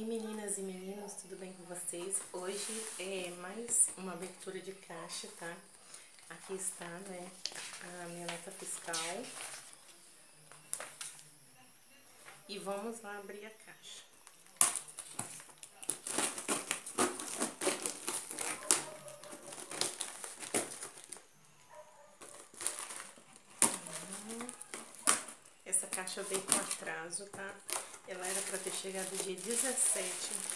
Ei meninas e meninos, tudo bem com vocês? Hoje é mais uma abertura de caixa, tá? Aqui está, né, a minha nota fiscal. E vamos lá abrir a caixa. Essa caixa veio com atraso, tá? Ela era para ter chegado dia 17,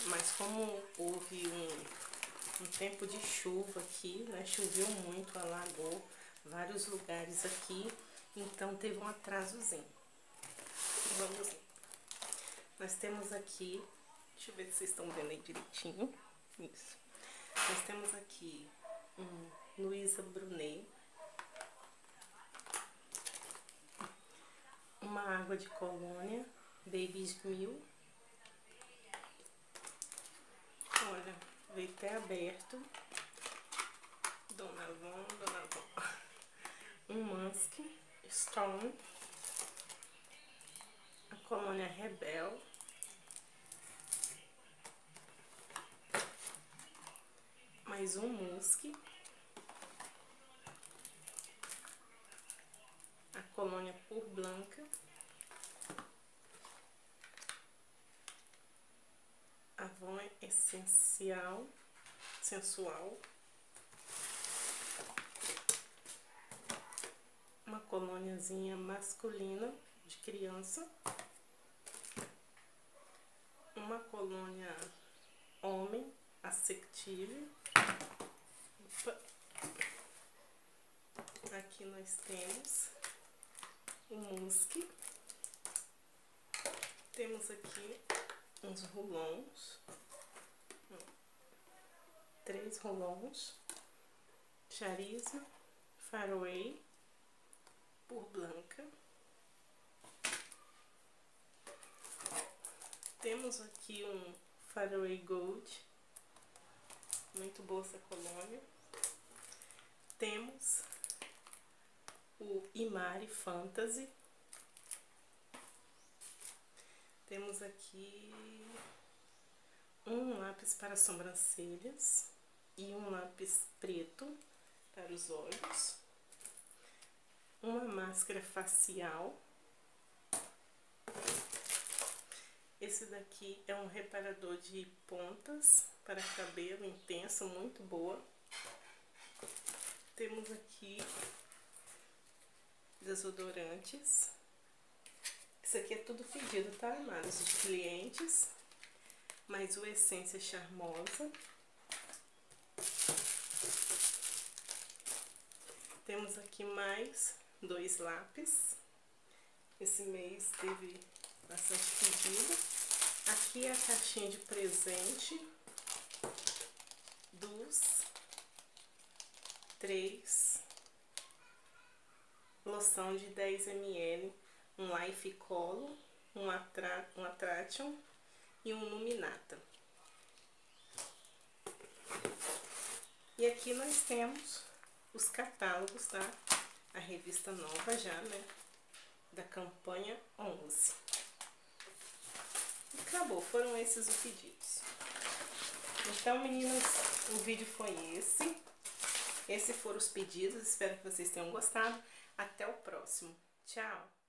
mas como houve um, um tempo de chuva aqui, né? Choveu muito, alagou vários lugares aqui, então teve um atrasozinho. Vamos lá. Nós temos aqui, deixa eu ver se vocês estão vendo aí direitinho. Isso. Nós temos aqui um Luísa Brunet. Uma água de colônia Baby's Mil. Olha, veio até aberto. Dona Von, Dona Von. Um Musk Stone. A colônia Rebel. Mais um Musk. A colônia Pur Blanca. Avon essencial, sensual. Uma colôniazinha masculina de criança. Uma colônia homem, assective. Opa. Aqui nós temos o musk. Temos aqui uns rolons, três rolons, charisma, faraway, por blanca. Temos aqui um faraway gold, muito boa essa colônia. Temos o Imari Fantasy, temos aqui um lápis para sobrancelhas e um lápis preto para os olhos. Uma máscara facial. Esse daqui é um reparador de pontas para cabelo intenso, muito boa. Temos aqui desodorantes isso aqui é tudo pedido, tá, amados? De clientes. Mais o Essência Charmosa. Temos aqui mais dois lápis. Esse mês teve bastante pedido. Aqui é a caixinha de presente dos três loção de 10 ml um Life Colo, um, Atra, um Attraction e um Luminata. E aqui nós temos os catálogos, tá? A revista nova já, né? Da campanha 11. E acabou, foram esses os pedidos. Então, meninas, o vídeo foi esse. Esses foram os pedidos, espero que vocês tenham gostado. Até o próximo. Tchau!